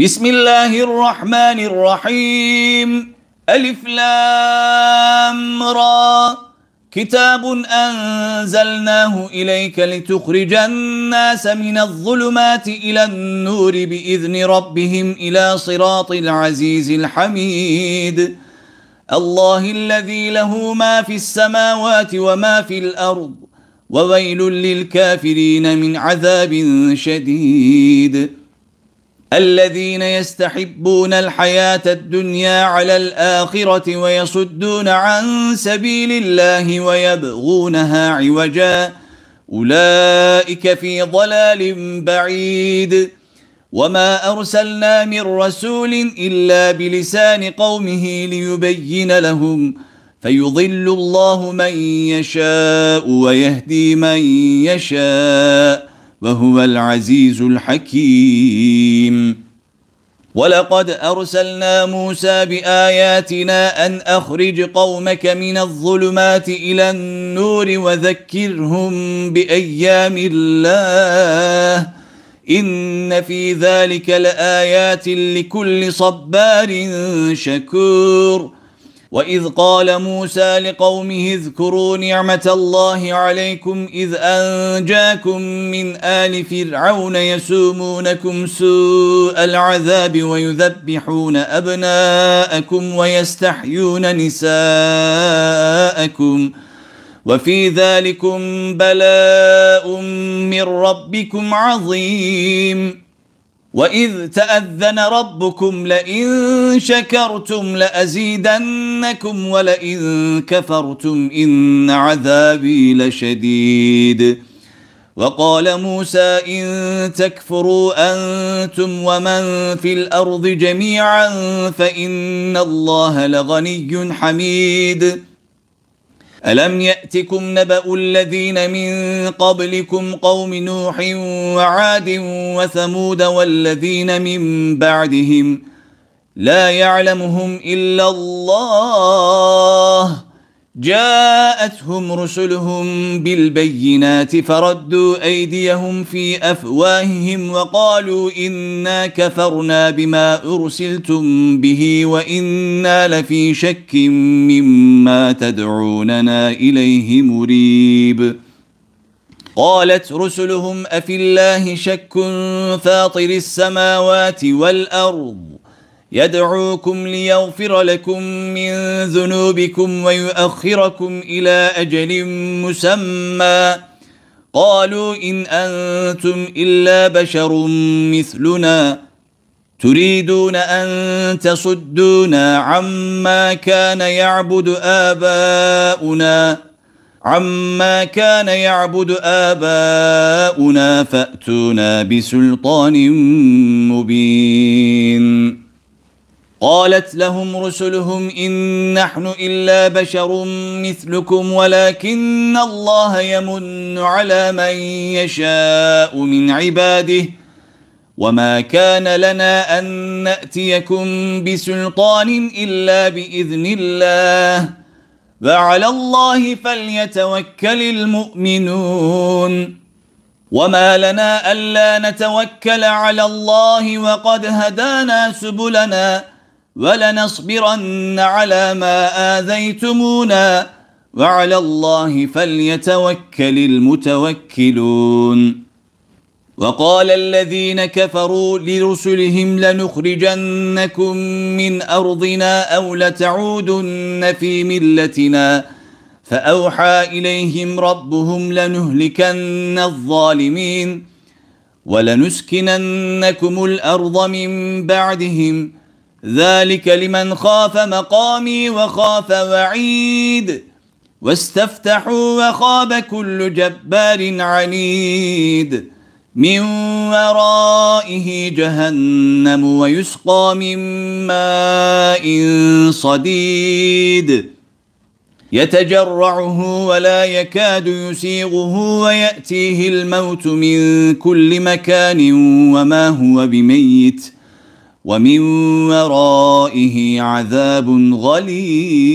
بسم الله الرحمن الرحيم ألف لام را كتاب أنزلناه إليك لتخرج الناس من الظلمات إلى النور بإذن ربهم إلى صراط العزيز الحميد الله الذي له ما في السماوات وما في الأرض وويل للكافرين من عذاب شديد الذين يستحبون الحياة الدنيا على الآخرة ويصدون عن سبيل الله ويبغونها عوجا. أولئك في ضلال بعيد. وما أرسلنا من رسول إلا بلسان قومه ليبين لهم. فيضل الله من يشاء ويهدي من يشاء. وهو العزيز الحكيم. ولقد ارسلنا موسى باياتنا ان اخرج قومك من الظلمات إلى النور وذكرهم بايام الله ان في ذلك لايات لكل صبار شكور واذ قال موسى لقومه اذكروا نعمه الله عليكم اذ انجاكم من ال فرعون يسومونكم سوء العذاب ويذبحون ابناءكم ويستحيون نساءكم وفي ذلكم بلاء من ربكم عظيم واذ تاذن ربكم لئن شكرتم لازيدنكم ولئن كفرتم ان عذابي لشديد وقال موسى ان تكفروا أنتم ومن في الأرض جميعا فان الله لغني حميد ألم يأتكم نبأ الذين من قبلكم قوم نوح وعاد وثمود والذين من بعدهم لا يعلمهم إلا الله جاءتهم رسلهم بالبينات فردوا ايديهم في افواههم وقالوا انا كفرنا بما ارسلتم به وأنا لفي شك مما تدعوننا إليه مريب. قالت رسلهم أفي الله شك فاطر السماوات والأرض؟ يدعوكم ليغفر لكم من ذنوبكم ويؤخركم إلى أجل مسمى. قالوا إن أنتم إلا بشر مثلنا. تريدون أن تصدونا عما كان يعبد آباؤنا عما كان يعبد آباؤنا فأتونا بسلطان مبين. قالت لهم رسلهم إن نحن إلا بشر مثلكم ولكن الله يمن على من يشاء من عباده. وما كان لنا ان ناتيكم بسلطان الا باذن الله وعلى الله فليتوكل المؤمنون وما لنا الا نتوكل على الله وقد هدانا سبلنا ولنصبرن على ما اذيتمونا وعلى الله فليتوكل المتوكلون وقال الذين كفروا لرسلهم لنخرجنكم من أرضنا أو لتعودن في ملتنا. فأوحى إليهم ربهم لنهلكن الظالمين ولنسكننكم الأرض من بعدهم. ذلك لمن خاف مقامي وخاف وعيد. واستفتحوا وخاب كل جبار عنيد. من ورائه جهنم ويسقى من ماء صديد. يتجرعه ولا يكاد يسيغه ويأتيه الموت من كل مكان وما هو بميت. ومن ورائه عذاب غليظ.